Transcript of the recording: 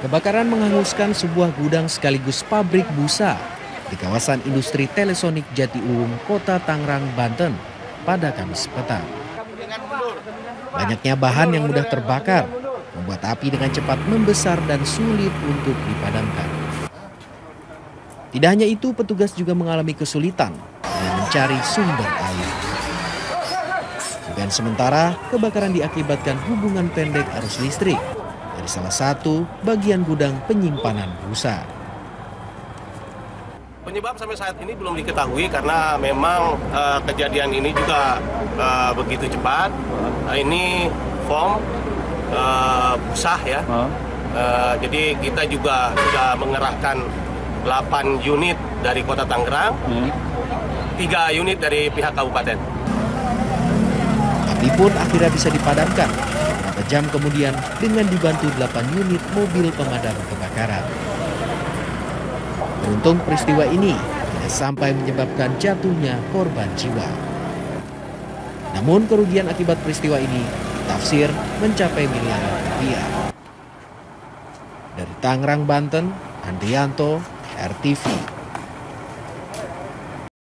Kebakaran menghanguskan sebuah gudang sekaligus pabrik busa di kawasan industri telesonik Jatiuwung, Kota Tangerang, Banten pada Kamis petang. Banyaknya bahan yang mudah terbakar membuat api dengan cepat membesar dan sulit untuk dipadamkan. Tidak hanya itu, petugas juga mengalami kesulitan dalam mencari sumber air. Dan sementara, kebakaran diakibatkan hubungan pendek arus listrik dari salah satu bagian gudang penyimpanan busa. Penyebab sampai saat ini belum diketahui karena memang uh, kejadian ini juga uh, begitu cepat. Uh, ini form uh, busah ya. Uh, jadi kita juga sudah mengerahkan 8 unit dari Kota Tangerang, tiga unit dari pihak kabupaten. Api pun akhirnya bisa dipadamkan jam kemudian dengan dibantu 8 unit mobil pemadam kebakaran. Beruntung peristiwa ini tidak sampai menyebabkan jatuhnya korban jiwa. Namun kerugian akibat peristiwa ini ditafsir mencapai miliaran rupiah. Dari Tangerang, Banten, Andrianto, RTV